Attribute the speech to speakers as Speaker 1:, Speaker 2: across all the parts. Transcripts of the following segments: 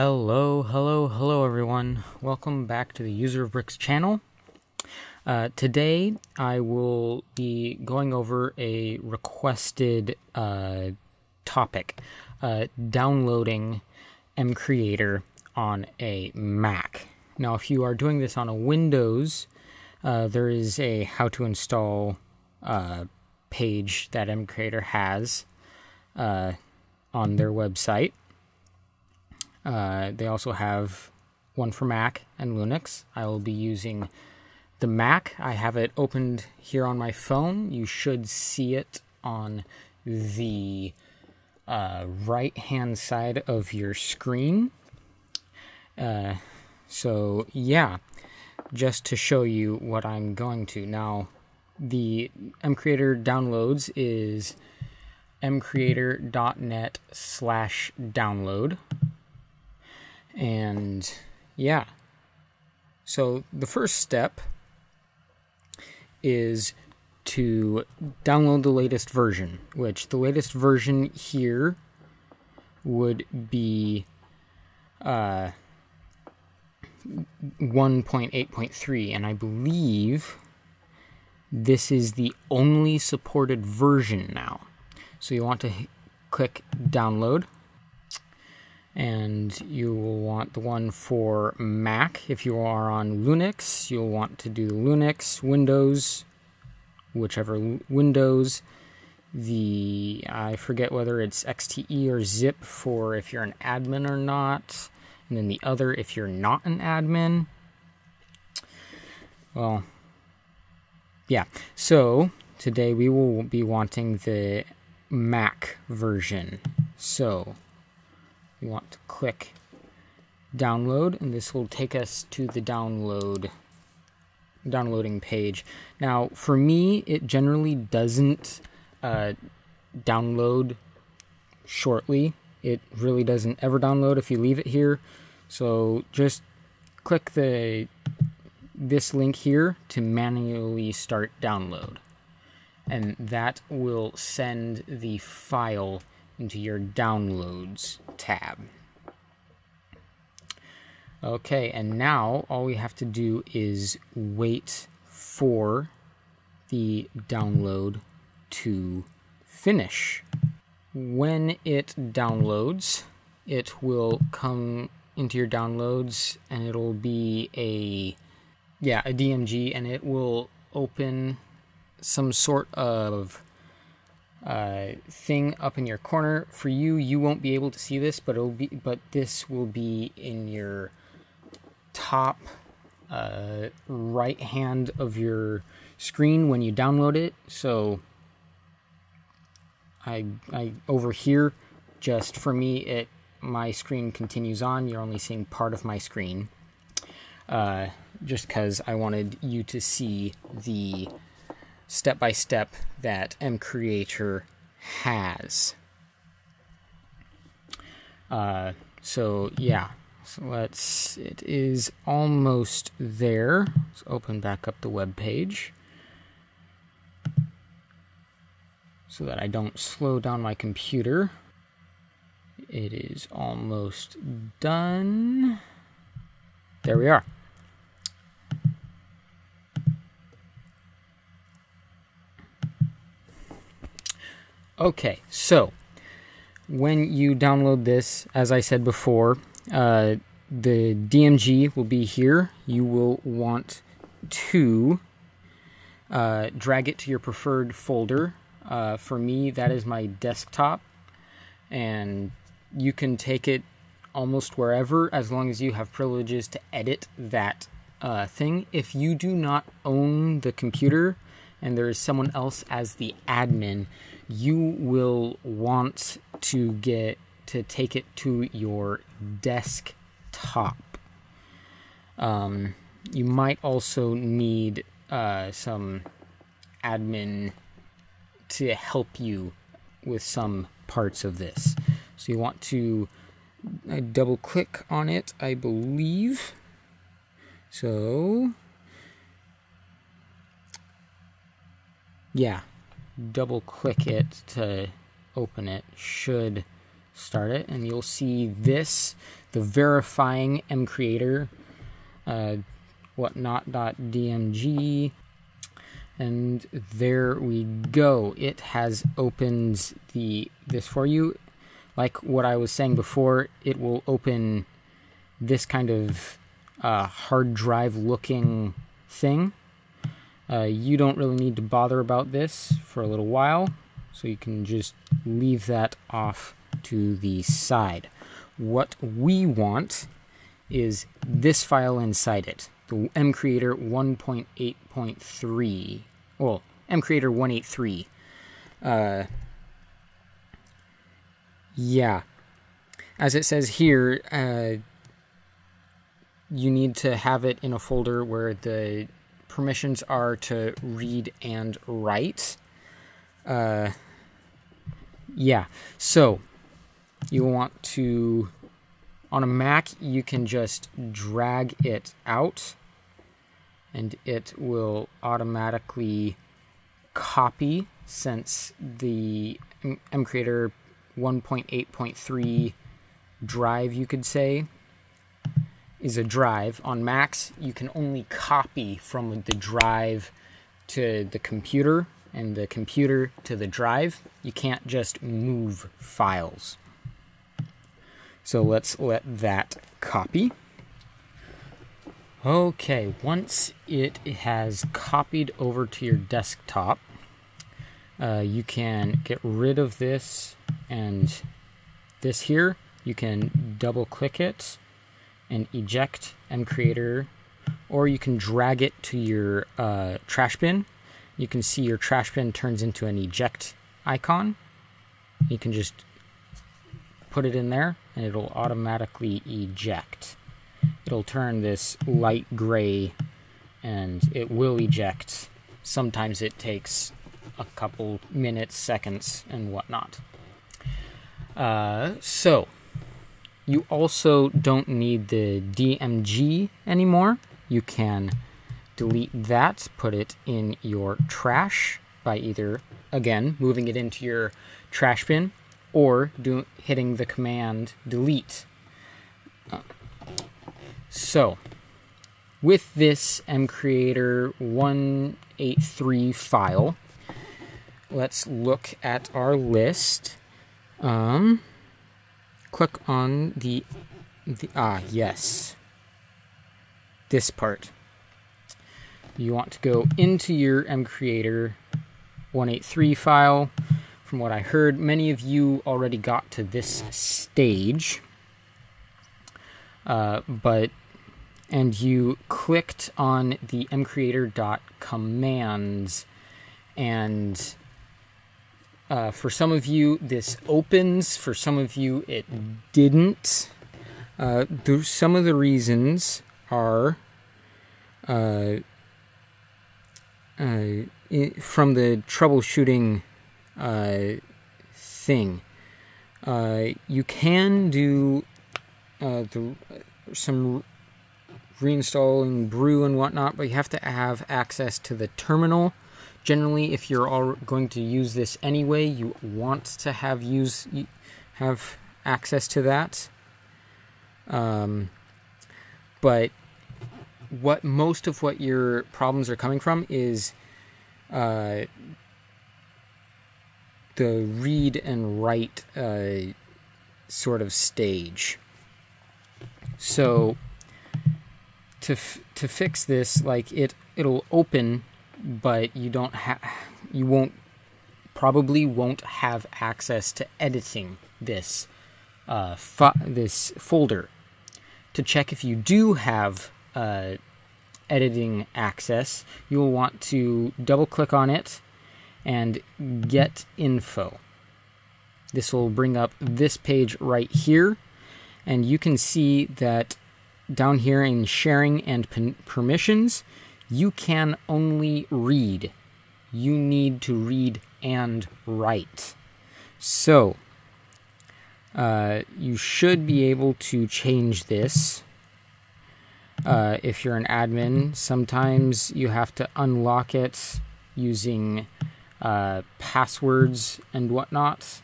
Speaker 1: Hello, hello, hello, everyone. Welcome back to the User of Bricks channel. Uh, today, I will be going over a requested uh, topic uh, downloading mCreator on a Mac. Now, if you are doing this on a Windows, uh, there is a how to install uh, page that mCreator has uh, on their website. Uh, they also have one for Mac and Linux. I will be using the Mac. I have it opened here on my phone. You should see it on the uh, right hand side of your screen. Uh, so, yeah, just to show you what I'm going to. Now, the mCreator downloads is mcreator.net slash download. And yeah. So the first step is to download the latest version, which the latest version here would be uh, 1.8.3, and I believe this is the only supported version now. So you want to click download and you will want the one for Mac. If you are on Linux, you'll want to do Linux, Windows, whichever Windows. The I forget whether it's XTE or zip for if you're an admin or not, and then the other if you're not an admin. Well, yeah. So today we will be wanting the Mac version. So want to click download and this will take us to the download downloading page. Now, for me, it generally doesn't uh, download shortly. It really doesn't ever download if you leave it here. So just click the this link here to manually start download. And that will send the file into your downloads tab. Okay, and now all we have to do is wait for the download to finish. When it downloads, it will come into your downloads and it'll be a yeah, a DMG and it will open some sort of uh, thing up in your corner. For you, you won't be able to see this, but it'll be but this will be in your top uh, right hand of your screen when you download it. So I I over here just for me it my screen continues on. You're only seeing part of my screen. Uh, just because I wanted you to see the step by step that mCreator has. Uh, so yeah, so let's. It is almost there. Let's open back up the web page so that I don't slow down my computer. It is almost done. There we are. Okay, so when you download this, as I said before, uh, the DMG will be here. You will want to uh, drag it to your preferred folder. Uh, for me, that is my desktop, and you can take it almost wherever as long as you have privileges to edit that uh, thing. If you do not own the computer and there is someone else as the admin, you will want to get to take it to your desktop. Um, you might also need uh, some admin to help you with some parts of this. So you want to uh, double click on it, I believe. So, yeah, double click it to open it should start it, and you'll see this, the verifying mcreator, uh, whatnot.dmg, and there we go. It has opened the this for you. Like what I was saying before, it will open this kind of uh, hard drive looking thing. Uh, you don't really need to bother about this for a little while, so you can just leave that off to the side. What we want is this file inside it, the mcreator 1.8.3. Well, mcreator 183. Uh, yeah. As it says here, uh, you need to have it in a folder where the permissions are to read and write. Uh, yeah, so you want to, on a Mac, you can just drag it out and it will automatically copy since the mcreator 1.8.3 drive, you could say, is a drive. On Macs, you can only copy from the drive to the computer and the computer to the drive. You can't just move files. So let's let that copy. Okay, once it has copied over to your desktop, uh, you can get rid of this and this here. You can double click it and eject mcreator, or you can drag it to your uh, trash bin. You can see your trash bin turns into an eject icon. You can just put it in there and it'll automatically eject. It'll turn this light gray and it will eject. Sometimes it takes a couple minutes, seconds, and whatnot. Uh, so, you also don't need the DMG anymore. You can delete that, put it in your trash by either, again, moving it into your trash bin or do, hitting the command delete. So, with this mcreator 183 file, let's look at our list. Um, click on the, the ah yes. This part. You want to go into your mcreator 183 file. From what i heard many of you already got to this stage. Uh, but and you clicked on the mcreator.commands and uh, for some of you, this opens. For some of you, it didn't. Uh, some of the reasons are uh, uh from the troubleshooting uh, thing. Uh, you can do the, some reinstalling brew and whatnot, but you have to have access to the terminal generally if you're all going to use this anyway you want to have use have access to that. Um, but what most of what your problems are coming from is uh, the read and write uh, sort of stage. So to to fix this like it it'll open but you don't have you won't probably won't have access to editing this uh, fo- this folder. To check if you do have uh, editing access, you will want to double click on it and get info. This will bring up this page right here, and you can see that down here in sharing and permissions, you can only read. You need to read and write. So, uh, you should be able to change this. Uh, if you're an admin, sometimes you have to unlock it using uh, passwords and whatnot.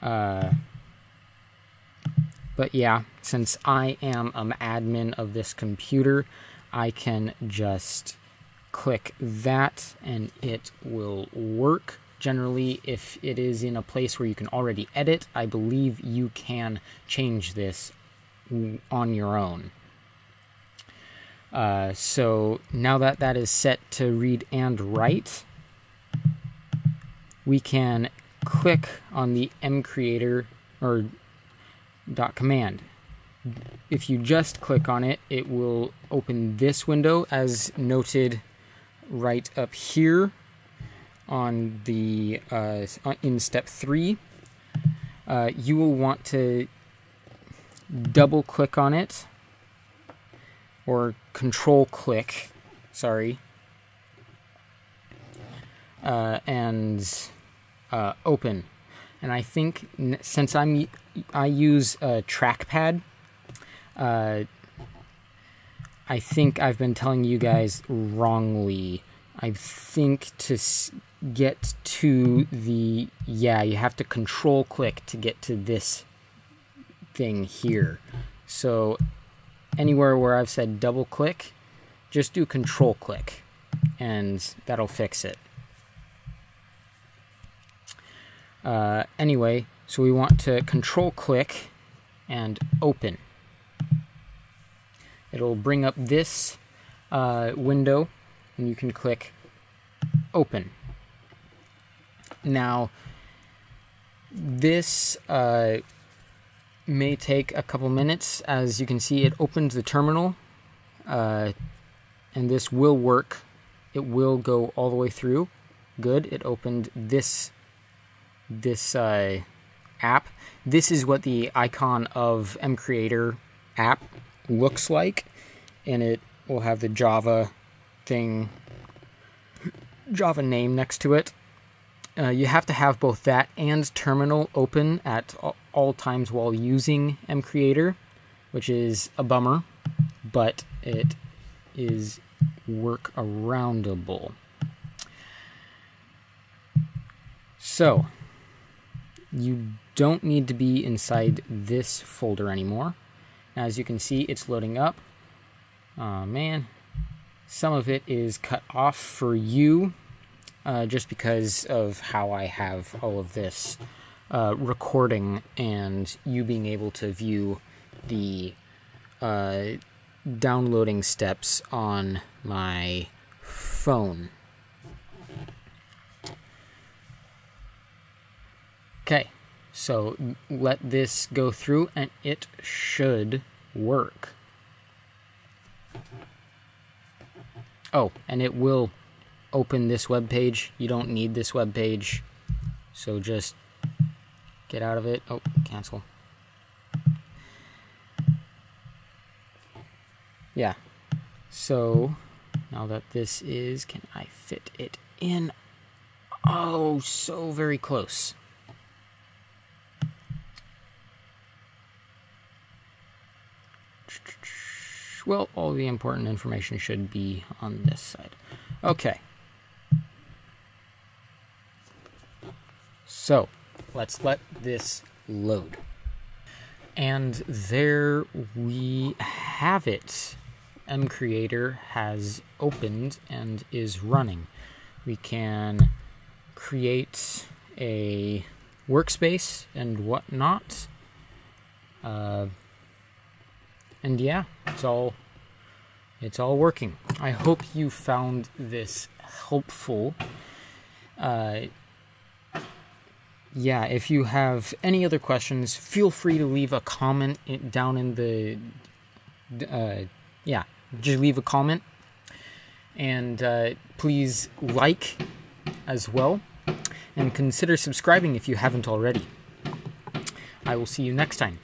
Speaker 1: Uh, but yeah, since I am an admin of this computer, I can just click that and it will work. Generally, if it is in a place where you can already edit, I believe you can change this on your own. Uh, so now that that is set to read and write, we can click on the mcreator or dot command. If you just click on it, it will open this window as noted right up here on the uh, in step three. Uh, you will want to double click on it or control click, sorry, uh, and uh, open. And I think since I'm I use a trackpad, uh, I think I've been telling you guys wrongly. I think to get to the yeah, you have to control click to get to this thing here. So anywhere where I've said double click, just do control click and that'll fix it. Uh, anyway, so we want to control click and open. It'll bring up this uh, window and you can click open. Now, this uh, may take a couple minutes. As you can see, it opens the terminal, uh, and this will work. It will go all the way through. Good. It opened this this uh, app. This is what the icon of mcreator app looks like, and it will have the Java thing, Java name next to it. Uh, you have to have both that and terminal open at all times while using mcreator, which is a bummer, but it is workaroundable. So, you don't need to be inside this folder anymore. As you can see, it's loading up. Oh man, some of it is cut off for you uh, just because of how I have all of this uh, recording and you being able to view the uh, downloading steps on my phone. Okay, so let this go through and it should work. Oh, and it will open this web page. You don't need this web page. So just get out of it. Oh, cancel. Yeah. So now that this is, can I fit it in? Oh, so very close. Well, all the important information should be on this side. Okay. So, let's let this load. And there we have it. mcreator has opened and is running. We can create a workspace and whatnot. Uh, and yeah, it's all it's all working. I hope you found this helpful. Uh, yeah, if you have any other questions, feel free to leave a comment down in the. Uh, yeah, just leave a comment. And uh, please like as well. And consider subscribing if you haven't already. I will see you next time.